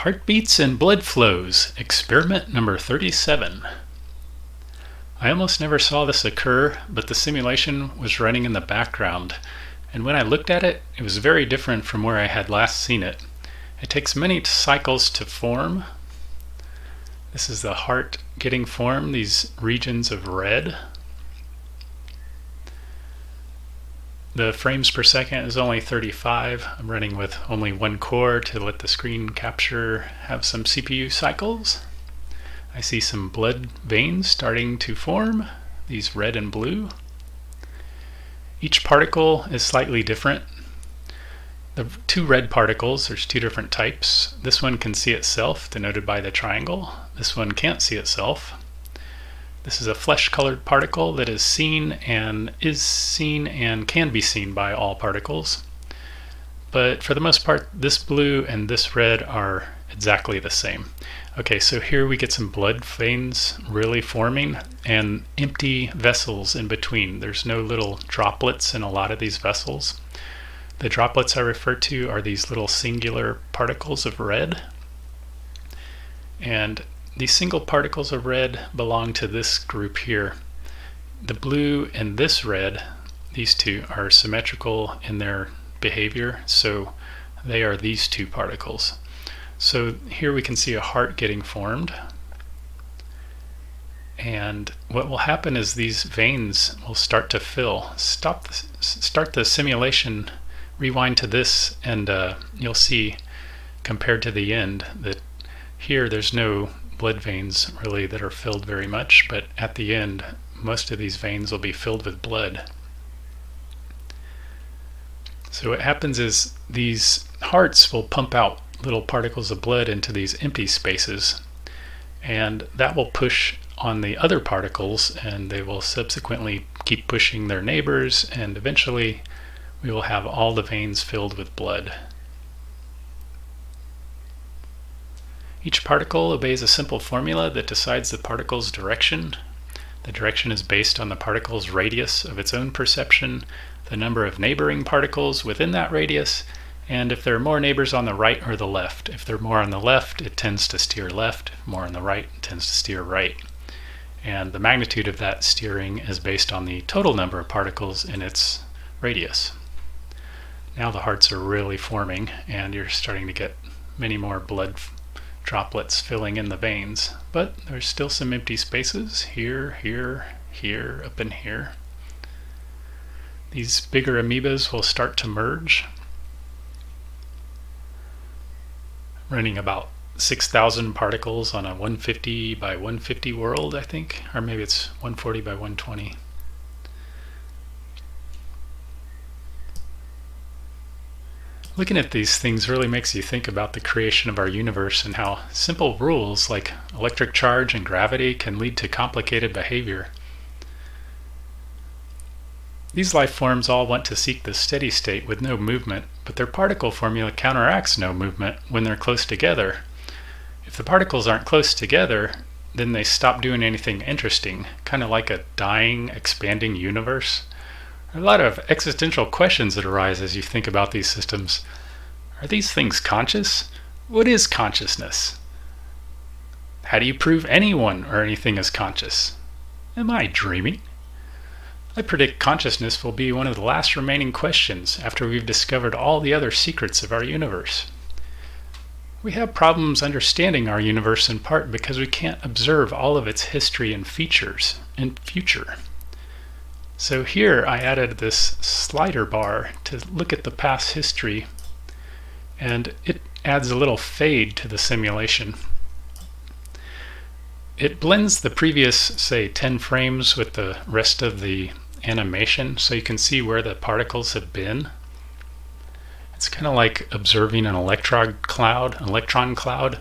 Heartbeats and Blood Flows, experiment number 37. I almost never saw this occur, but the simulation was running in the background, and when I looked at it, it was very different from where I had last seen it. It takes many cycles to form. This is the heart getting formed, these regions of red. The frames per second is only 35. I'm running with only one core to let the screen capture have some CPU cycles. I see some blood veins starting to form, these red and blue. Each particle is slightly different. The two red particles, there's two different types. This one can see itself, denoted by the triangle. This one can't see itself. This is a flesh-colored particle that is seen and is seen and can be seen by all particles. But for the most part, this blue and this red are exactly the same. Okay, so here we get some blood veins really forming and empty vessels in between. There's no little droplets in a lot of these vessels. The droplets I refer to are these little singular particles of red. And these single particles of red belong to this group here. The blue and this red, these two, are symmetrical in their behavior, so they are these two particles. So here we can see a heart getting formed. And what will happen is these veins will start to fill. Stop the, start the simulation, rewind to this, and uh, you'll see compared to the end that here there's no blood veins really that are filled very much, but at the end, most of these veins will be filled with blood. So what happens is these hearts will pump out little particles of blood into these empty spaces, and that will push on the other particles, and they will subsequently keep pushing their neighbors, and eventually we will have all the veins filled with blood. Each particle obeys a simple formula that decides the particle's direction. The direction is based on the particle's radius of its own perception, the number of neighboring particles within that radius, and if there are more neighbors on the right or the left. If they're more on the left, it tends to steer left. More on the right, it tends to steer right. And the magnitude of that steering is based on the total number of particles in its radius. Now the hearts are really forming and you're starting to get many more blood droplets filling in the veins, but there's still some empty spaces here, here, here, up in here. These bigger amoebas will start to merge, running about 6,000 particles on a 150 by 150 world, I think, or maybe it's 140 by 120. Looking at these things really makes you think about the creation of our universe and how simple rules like electric charge and gravity can lead to complicated behavior. These life forms all want to seek the steady state with no movement, but their particle formula counteracts no movement when they're close together. If the particles aren't close together, then they stop doing anything interesting, kind of like a dying, expanding universe a lot of existential questions that arise as you think about these systems. Are these things conscious? What is consciousness? How do you prove anyone or anything is conscious? Am I dreaming? I predict consciousness will be one of the last remaining questions after we've discovered all the other secrets of our universe. We have problems understanding our universe in part because we can't observe all of its history and features and future. So here I added this slider bar to look at the past history and it adds a little fade to the simulation. It blends the previous, say, 10 frames with the rest of the animation so you can see where the particles have been. It's kind of like observing an electron cloud, electron cloud.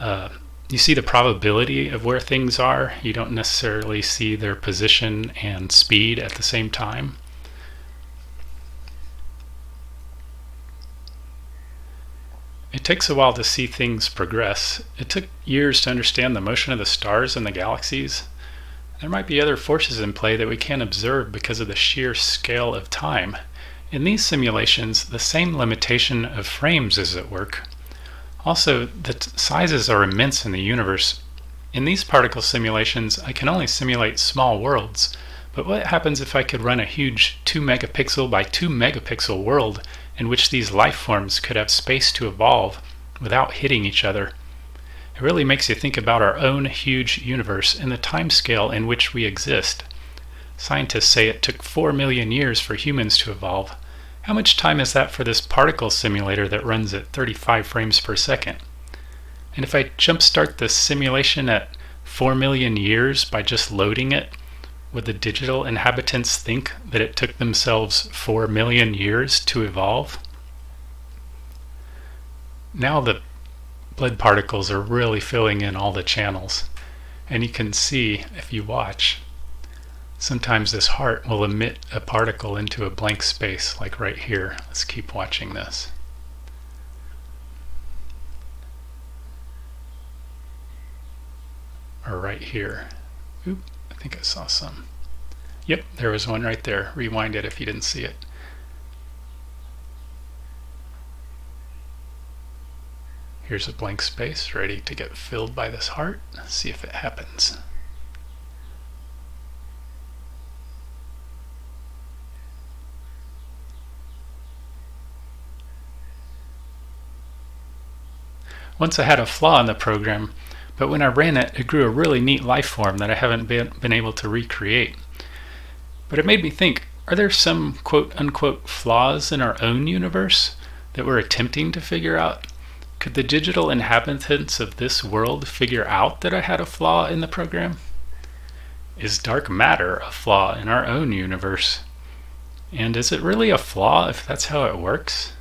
Uh, you see the probability of where things are. You don't necessarily see their position and speed at the same time. It takes a while to see things progress. It took years to understand the motion of the stars and the galaxies. There might be other forces in play that we can't observe because of the sheer scale of time. In these simulations, the same limitation of frames is at work. Also, the sizes are immense in the universe. In these particle simulations, I can only simulate small worlds, but what happens if I could run a huge 2 megapixel by 2 megapixel world in which these life forms could have space to evolve without hitting each other? It really makes you think about our own huge universe and the time scale in which we exist. Scientists say it took 4 million years for humans to evolve. How much time is that for this particle simulator that runs at 35 frames per second? And if I jumpstart the simulation at 4 million years by just loading it, would the digital inhabitants think that it took themselves 4 million years to evolve? Now the blood particles are really filling in all the channels. And you can see, if you watch, sometimes this heart will emit a particle into a blank space, like right here. Let's keep watching this. Or right here. Oop, I think I saw some. Yep, there was one right there. Rewind it if you didn't see it. Here's a blank space ready to get filled by this heart. Let's see if it happens. Once I had a flaw in the program, but when I ran it, it grew a really neat life form that I haven't been, been able to recreate. But it made me think, are there some quote unquote flaws in our own universe that we're attempting to figure out? Could the digital inhabitants of this world figure out that I had a flaw in the program? Is dark matter a flaw in our own universe? And is it really a flaw if that's how it works?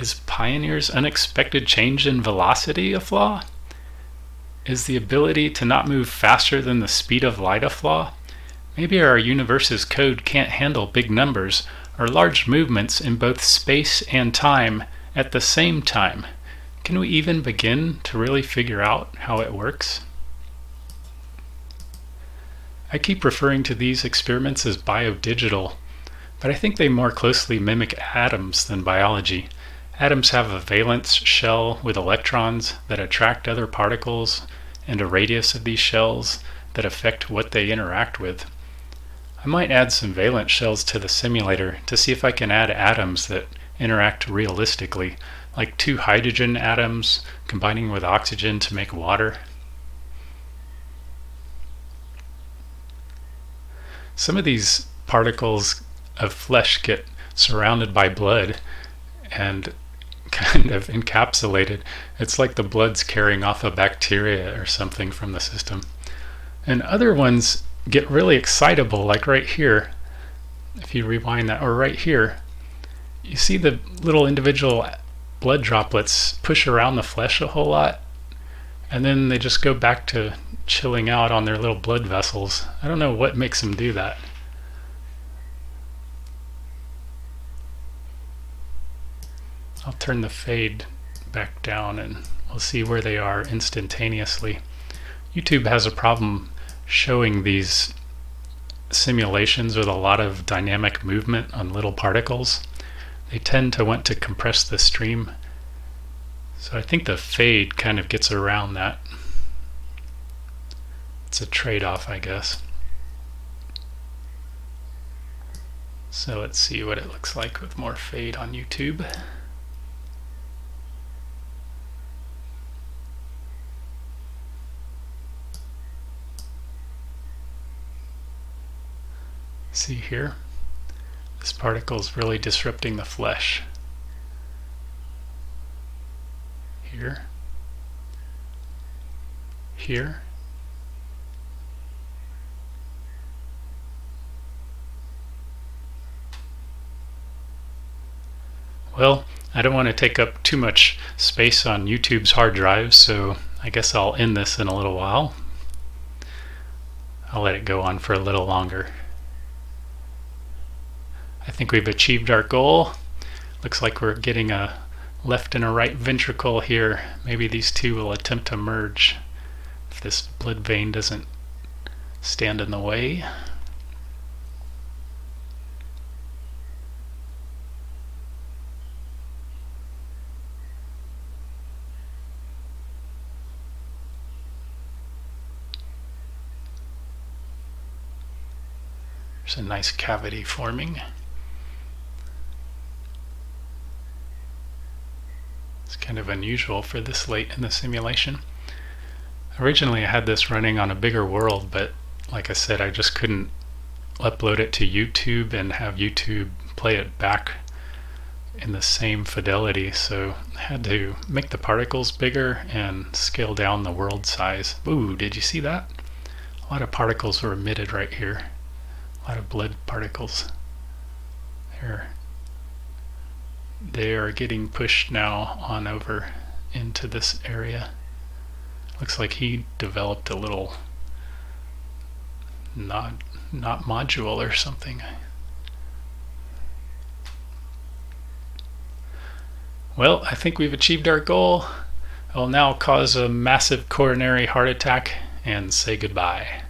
Is Pioneer's unexpected change in velocity a flaw? Is the ability to not move faster than the speed of light a flaw? Maybe our universe's code can't handle big numbers or large movements in both space and time at the same time. Can we even begin to really figure out how it works? I keep referring to these experiments as biodigital, but I think they more closely mimic atoms than biology. Atoms have a valence shell with electrons that attract other particles and a radius of these shells that affect what they interact with. I might add some valence shells to the simulator to see if I can add atoms that interact realistically, like two hydrogen atoms combining with oxygen to make water. Some of these particles of flesh get surrounded by blood and kind of encapsulated. It's like the blood's carrying off a bacteria or something from the system. And other ones get really excitable, like right here. If you rewind that, or right here, you see the little individual blood droplets push around the flesh a whole lot and then they just go back to chilling out on their little blood vessels. I don't know what makes them do that. I'll turn the fade back down and we'll see where they are instantaneously. YouTube has a problem showing these simulations with a lot of dynamic movement on little particles they tend to want to compress the stream. So I think the fade kind of gets around that. It's a trade-off, I guess. So let's see what it looks like with more fade on YouTube. See here? This particle is really disrupting the flesh. Here. Here. Well, I don't want to take up too much space on YouTube's hard drive, so I guess I'll end this in a little while. I'll let it go on for a little longer. I think we've achieved our goal. Looks like we're getting a left and a right ventricle here. Maybe these two will attempt to merge if this blood vein doesn't stand in the way. There's a nice cavity forming. It's kind of unusual for this late in the simulation. Originally I had this running on a bigger world, but like I said, I just couldn't upload it to YouTube and have YouTube play it back in the same fidelity so I had to make the particles bigger and scale down the world size. Ooh, did you see that? A lot of particles were emitted right here. A lot of blood particles. They're, they are getting pushed now on over into this area. Looks like he developed a little not not module or something. Well, I think we've achieved our goal. I will now cause a massive coronary heart attack and say goodbye.